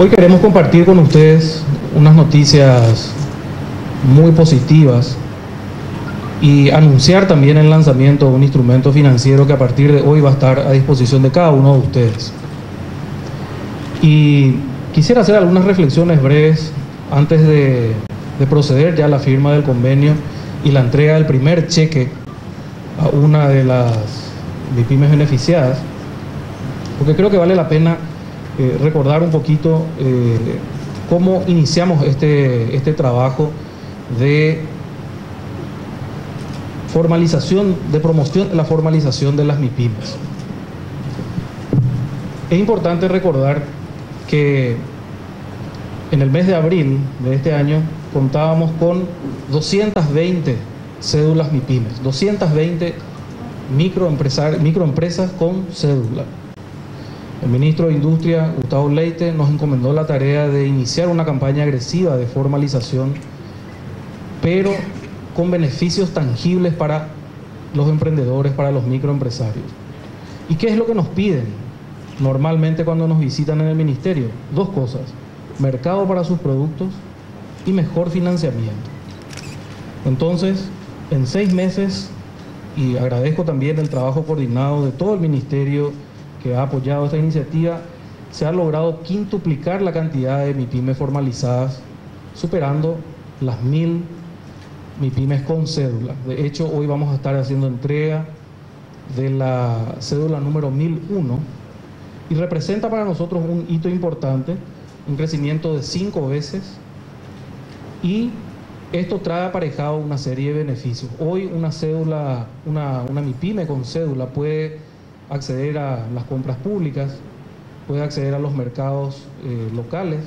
Hoy queremos compartir con ustedes unas noticias muy positivas y anunciar también el lanzamiento de un instrumento financiero que a partir de hoy va a estar a disposición de cada uno de ustedes. Y quisiera hacer algunas reflexiones breves antes de, proceder ya a la firma del convenio y la entrega del primer cheque a una de las pymes beneficiadas, porque creo que vale la pena eh, recordar un poquito eh, cómo iniciamos este, este trabajo de formalización, de promoción la formalización de las MIPIMES. Es importante recordar que en el mes de abril de este año contábamos con 220 cédulas MIPIMES, 220 microempresas con cédula. El ministro de Industria, Gustavo Leite, nos encomendó la tarea de iniciar una campaña agresiva de formalización, pero con beneficios tangibles para los emprendedores, para los microempresarios. ¿Y qué es lo que nos piden normalmente cuando nos visitan en el ministerio? Dos cosas, mercado para sus productos y mejor financiamiento. Entonces, en seis meses, y agradezco también el trabajo coordinado de todo el ministerio, ha apoyado esta iniciativa, se ha logrado quintuplicar la cantidad de MIPIMES formalizadas, superando las mil MIPIMES con cédula. De hecho, hoy vamos a estar haciendo entrega de la cédula número 1001 y representa para nosotros un hito importante, un crecimiento de cinco veces y esto trae aparejado una serie de beneficios. Hoy una cédula, una, una MIPYME con cédula puede acceder a las compras públicas, puede acceder a los mercados eh, locales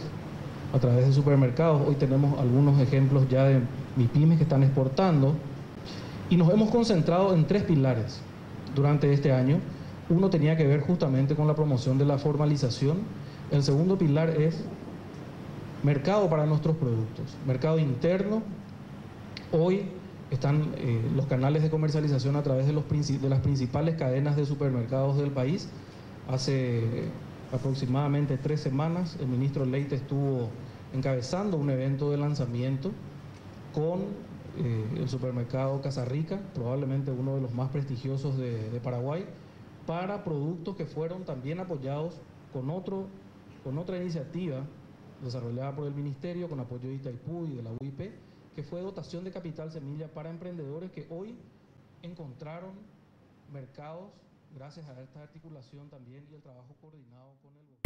a través de supermercados. Hoy tenemos algunos ejemplos ya de MIPIMES que están exportando y nos hemos concentrado en tres pilares durante este año. Uno tenía que ver justamente con la promoción de la formalización. El segundo pilar es mercado para nuestros productos, mercado interno. Hoy están eh, los canales de comercialización a través de, los, de las principales cadenas de supermercados del país. Hace aproximadamente tres semanas el ministro Leite estuvo encabezando un evento de lanzamiento con eh, el supermercado Casa Rica, probablemente uno de los más prestigiosos de, Paraguay, para productos que fueron también apoyados con, con otra iniciativa desarrollada por el Ministerio con apoyo de Itaipú y de la UIP, que fue dotación de capital semilla para emprendedores que hoy encontraron mercados gracias a esta articulación también y el trabajo coordinado con el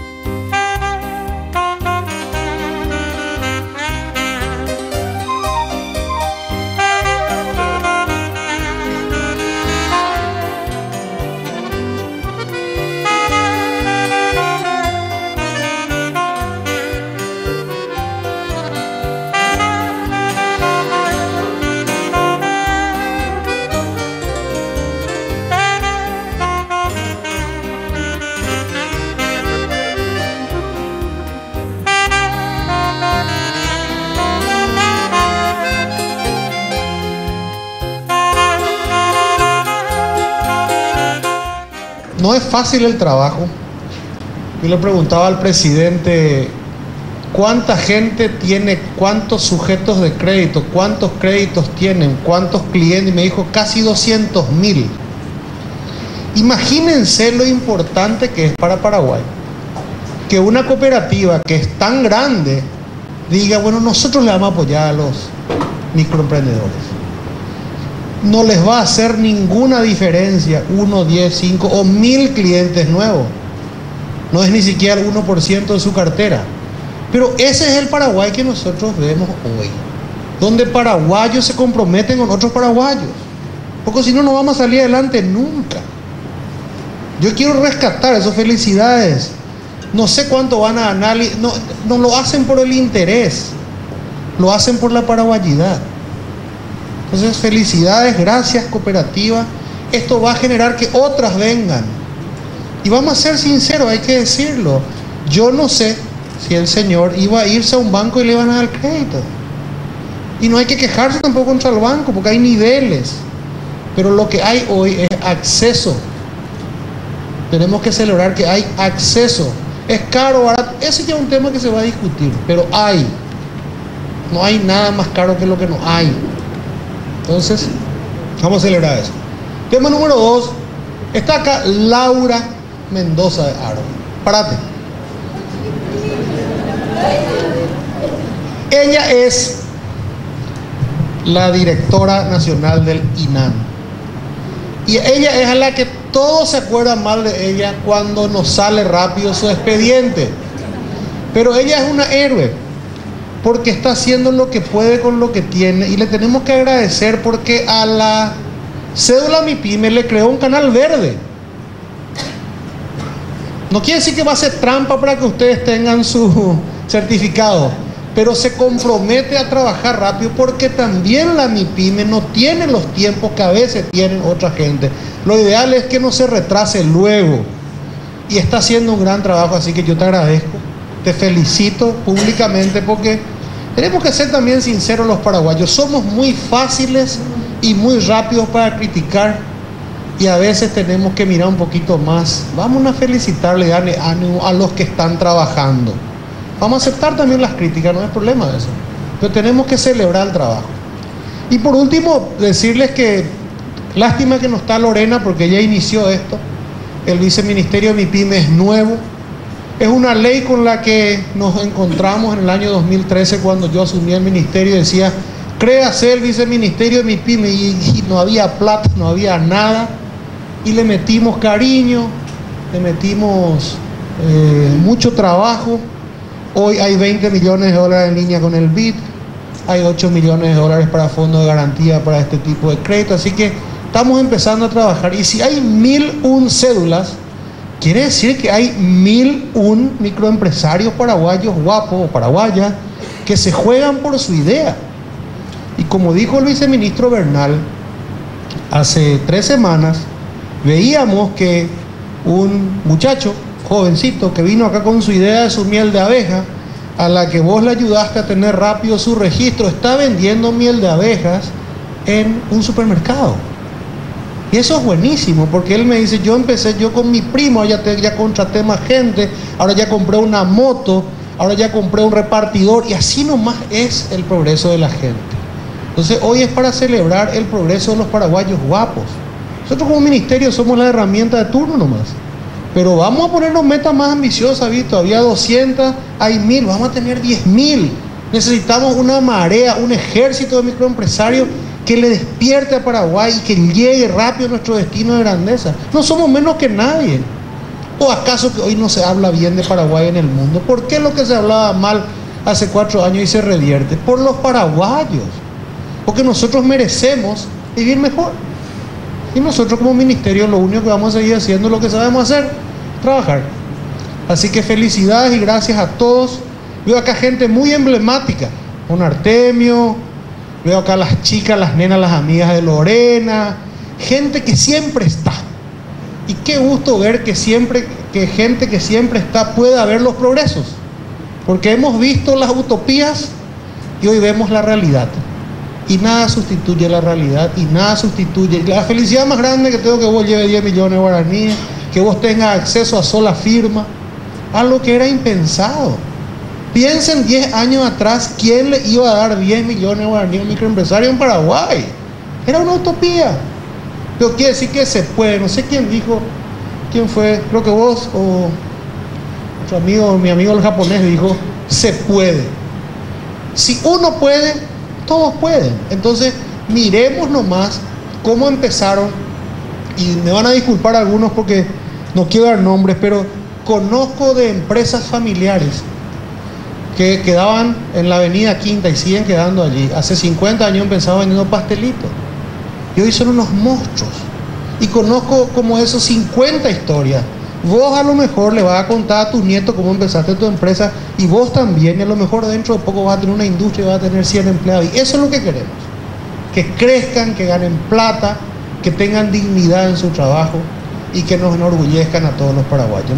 no es fácil el trabajo. Yo le preguntaba al presidente cuánta gente tiene, cuántos sujetos de crédito, cuántos créditos tienen, cuántos clientes, y me dijo casi 200 mil. Imagínense lo importante que es para Paraguay. Que una cooperativa que es tan grande diga, bueno, nosotros le vamos a apoyar a los microemprendedores no les va a hacer ninguna diferencia uno, diez, cinco o mil clientes nuevos. No es ni siquiera el 1% de su cartera. Pero ese es el Paraguay que nosotros vemos hoy. Donde paraguayos se comprometen con otros paraguayos. Porque si no, no vamos a salir adelante nunca. Yo quiero rescatar esas felicidades. No sé cuánto van a ganar. No, no lo hacen por el interés. Lo hacen por la paraguayidad. Entonces, felicidades, gracias cooperativa. Esto va a generar que otras vengan. Y vamos a ser sinceros, hay que decirlo. Yo no sé si el señor iba a irse a un banco y le iban a dar crédito. Y no hay que quejarse tampoco contra el banco, porque hay niveles. Pero lo que hay hoy es acceso. Tenemos que celebrar que hay acceso. Es caro, barato. Ese ya es un tema que se va a discutir. Pero hay. No hay nada más caro que lo que no hay. Entonces, vamos a celebrar eso. Tema número dos. Está acá Laura Mendoza de Aro. Párate. Ella es la directora nacional del INAN. Y ella es a la que todos se acuerdan mal de ella cuando nos sale rápido su expediente. Pero ella es una héroe porque está haciendo lo que puede con lo que tiene y le tenemos que agradecer porque a la cédula MIPYME le creó un canal verde. No quiere decir que va a ser trampa para que ustedes tengan su certificado, pero se compromete a trabajar rápido porque también la MIPYME no tiene los tiempos que a veces tienen otra gente. Lo ideal es que no se retrase luego y está haciendo un gran trabajo, así que yo te agradezco, te felicito públicamente porque tenemos que ser también sinceros los paraguayos, somos muy fáciles y muy rápidos para criticar y a veces tenemos que mirar un poquito más. Vamos a felicitarle, darle ánimo a los que están trabajando. Vamos a aceptar también las críticas, no hay problema de eso. Pero tenemos que celebrar el trabajo. Y por último, decirles que lástima que no está Lorena porque ya inició esto. El viceministerio de MIPYME es nuevo. Es una ley con la que nos encontramos en el año 2013 cuando yo asumí el ministerio y decía, créase el viceministerio de MIPYME y, y no había plata, no había nada. Y le metimos cariño, le metimos eh, mucho trabajo. Hoy hay 20 millones de dólares en línea con el BID, hay 8 millones de dólares para fondos de garantía para este tipo de crédito, así que estamos empezando a trabajar. Y si hay mil un cédulas, quiere decir que hay mil un microempresarios paraguayos guapos o paraguayas que se juegan por su idea. Y como dijo el viceministro Bernal, hace tres semanas veíamos que un muchacho jovencito que vino acá con su idea de su miel de abeja, a la que vos le ayudaste a tener rápido su registro, está vendiendo miel de abejas en un supermercado. Y eso es buenísimo, porque él me dice, yo empecé yo con mi primo, ya, ya contraté más gente, ahora ya compré una moto, ahora ya compré un repartidor, y así nomás es el progreso de la gente. Entonces hoy es para celebrar el progreso de los paraguayos guapos. Nosotros como ministerio somos la herramienta de turno nomás. Pero vamos a ponernos metas más ambiciosas, ¿visto? Había 200, hay 1000, vamos a tener 10.000. Necesitamos una marea, un ejército de microempresarios que le despierte a Paraguay y que llegue rápido a nuestro destino de grandeza. No somos menos que nadie. ¿O acaso que hoy no se habla bien de Paraguay en el mundo? ¿Por qué lo que se hablaba mal hace cuatro años y se revierte? Por los paraguayos. Porque nosotros merecemos vivir mejor. Y nosotros como ministerio lo único que vamos a seguir haciendo, lo que sabemos hacer, trabajar. Así que felicidades y gracias a todos. Veo acá gente muy emblemática, un Artemio, veo acá las chicas, las nenas, las amigas de Lorena, gente que siempre está. Y qué gusto ver que siempre, que gente que siempre está pueda ver los progresos. Porque hemos visto las utopías y hoy vemos la realidad. Y nada sustituye la realidad y nada sustituye. La felicidad más grande que tengo que vos lleve 10 millones de guaraníes, que vos tengas acceso a sola firma, algo que era impensado. Piensen 10 años atrás, ¿quién le iba a dar 10 millones a un microempresario en Paraguay? Era una utopía. Pero quiere decir que se puede. No sé quién dijo, quién fue, creo que vos o otro amigo, mi amigo el japonés dijo, se puede. Si uno puede, todos pueden. Entonces, miremos nomás cómo empezaron, y me van a disculpar algunos porque no quiero dar nombres, pero conozco de empresas familiares que quedaban en la avenida Quinta y siguen quedando allí. Hace 50 años empezaban vendiendo pastelitos. Y hoy son unos monstruos. Y conozco como esos 50 historias. Vos a lo mejor le vas a contar a tus nietos cómo empezaste tu empresa y vos también, y a lo mejor dentro de poco vas a tener una industria y vas a tener 100 empleados. Y eso es lo que queremos. Que crezcan, que ganen plata, que tengan dignidad en su trabajo y que nos enorgullezcan a todos los paraguayos.